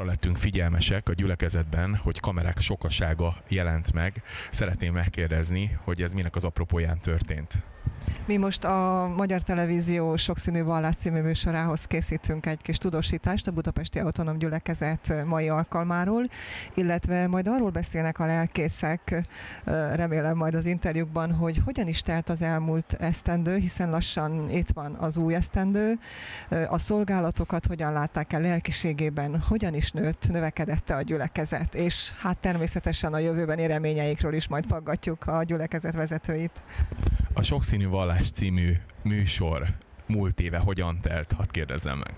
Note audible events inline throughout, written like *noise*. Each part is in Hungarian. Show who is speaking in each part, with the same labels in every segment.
Speaker 1: arra lettünk figyelmesek a gyülekezetben, hogy kamerák sokasága jelent meg. Szeretném megkérdezni, hogy ez minek az apropóján történt.
Speaker 2: Mi most a Magyar Televízió Sokszínű Vallás című műsorához készítünk egy kis tudósítást a Budapesti Autonóm Gyülekezet mai alkalmáról, illetve majd arról beszélnek a lelkészek, remélem majd az interjúkban, hogy hogyan is telt az elmúlt esztendő, hiszen lassan itt van az új esztendő, a szolgálatokat hogyan látták el lelkiségében, hogyan is nőtt, növekedette a gyülekezet, és hát természetesen a jövőben reményeikről is majd faggatjuk a gyülekezet vezetőit.
Speaker 1: A Sokszínű Vallás című műsor múlt éve hogyan telt, hadd kérdezzem meg.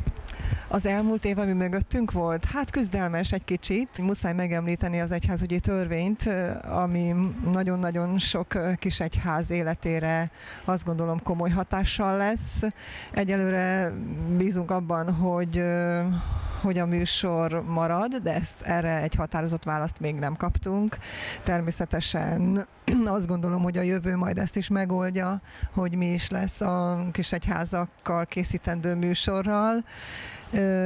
Speaker 2: Az elmúlt év, ami mögöttünk volt, hát küzdelmes egy kicsit. Muszáj megemlíteni az egyházügyi törvényt, ami nagyon-nagyon sok kis egyház életére azt gondolom komoly hatással lesz. Egyelőre bízunk abban, hogy hogy a műsor marad, de ezt erre egy határozott választ még nem kaptunk. Természetesen *clears throat* azt gondolom, hogy a jövő majd ezt is megoldja, hogy mi is lesz a kis egyházakkal készítendő műsorral.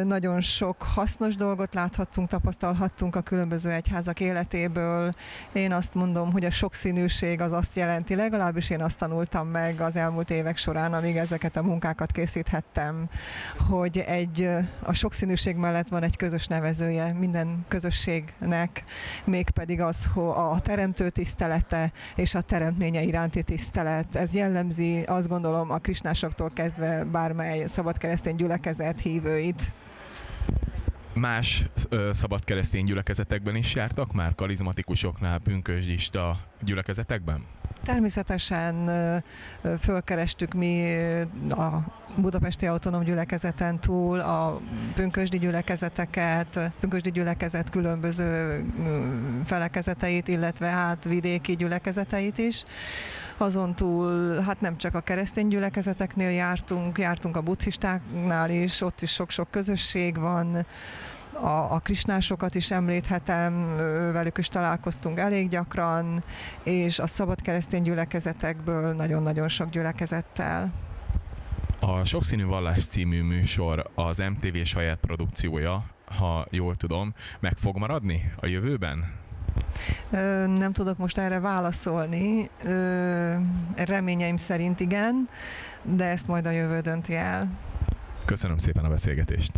Speaker 2: Nagyon sok hasznos dolgot láthattunk, tapasztalhattunk a különböző egyházak életéből. Én azt mondom, hogy a sokszínűség az azt jelenti, legalábbis én azt tanultam meg az elmúlt évek során, amíg ezeket a munkákat készíthettem, hogy egy, a sokszínűség mellett van egy közös nevezője minden közösségnek, mégpedig az, hogy a teremtő tisztelete és a teremtménye iránti tisztelet. Ez jellemzi azt gondolom a krisnásoktól kezdve bármely szabad keresztény gyülekezet hívőit.
Speaker 1: Más ö, szabad keresztény gyülekezetekben is jártak már karizmatikusoknál, pünkösdista gyülekezetekben?
Speaker 2: Természetesen fölkerestük mi a Budapesti Autonóm Gyülekezeten túl a pünkösdi gyülekezeteket, pünkösdi gyülekezet különböző felekezeteit, illetve hát vidéki gyülekezeteit is. Azon túl, hát nem csak a keresztény gyülekezeteknél jártunk, jártunk a buddhistáknál is, ott is sok-sok közösség van, a, a krisnásokat is említhetem, velük is találkoztunk elég gyakran, és a szabad keresztény gyülekezetekből nagyon-nagyon sok gyülekezettel.
Speaker 1: A Sokszínű Vallás című műsor az MTV saját produkciója, ha jól tudom, meg fog maradni a jövőben?
Speaker 2: Nem tudok most erre válaszolni. Reményeim szerint igen, de ezt majd a jövő dönti el.
Speaker 1: Köszönöm szépen a beszélgetést.